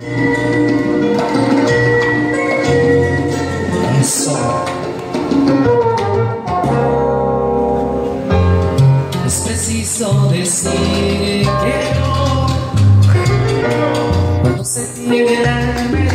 Eso. Es preciso decir que no, no se tiene la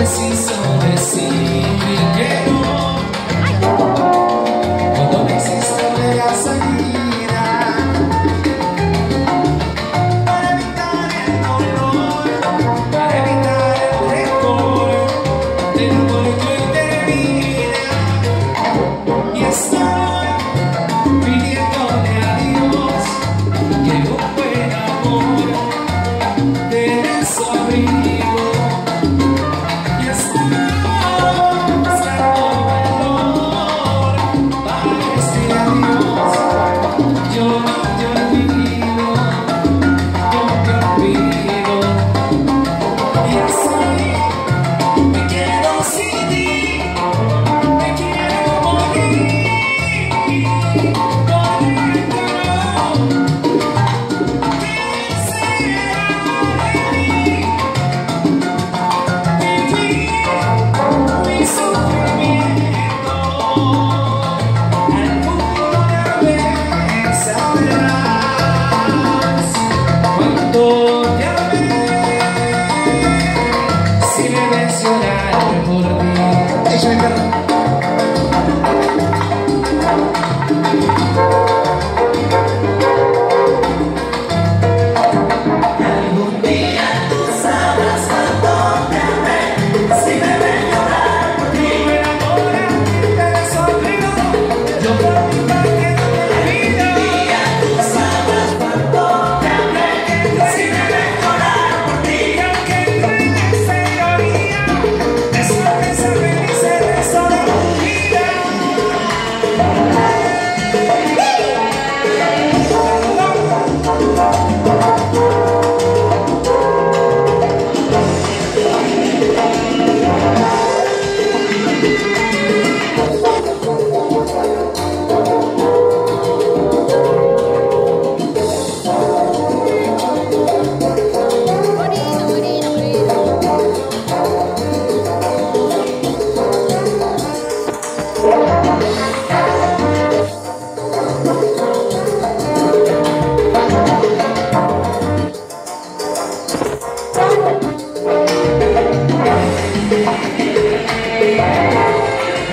precisam descer.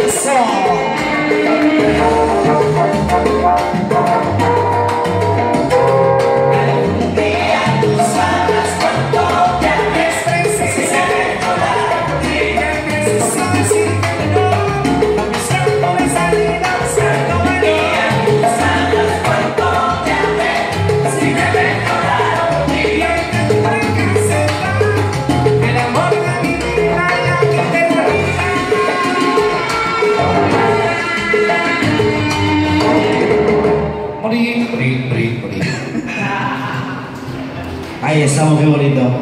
song. pri, pri, pri. Aí, salve o.